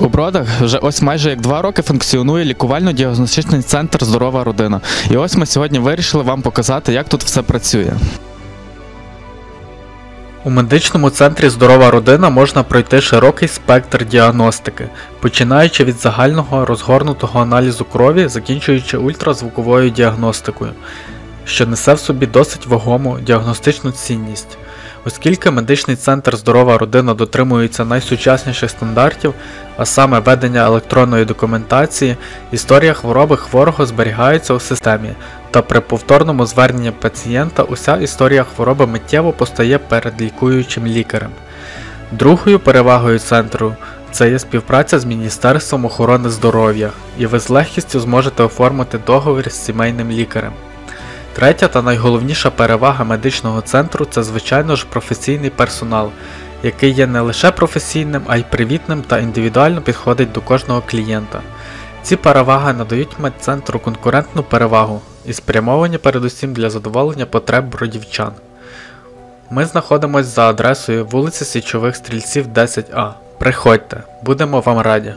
У Бродах вже ось майже як два роки функціонує лікувально-діагностичний центр Здорова родина. І ось ми сьогодні вирішили вам показати, як тут все працює. У медичному центрі Здорова родина можна пройти широкий спектр діагностики, починаючи від загального розгорнутого аналізу крові, закінчуючи ультразвуковою діагностикою, що несе в собі досить вагому діагностичну цінність. Оскільки медичний центр Здорова родина дотримується найсучасніших стандартів, а саме ведення електронної документації, історія хвороби хворого зберігається у системі, та при повторному зверненні пацієнта уся історія хвороби миттєво постає перед лікуючим лікарем. Другою перевагою центру це є співпраця з Міністерством охорони здоров'я, і ви з легкістю зможете оформити договір з сімейним лікарем. Третя та найголовніша перевага медичного центру це, звичайно ж, професійний персонал, який є не лише професійним, а й привітним та індивідуально підходить до кожного клієнта. Ці переваги надають медцентру конкурентну перевагу і спрямовані передусім для задоволення потреб бродівчан. Ми знаходимося за адресою вулиця Січових Стрільців 10А. Приходьте, будемо вам раді.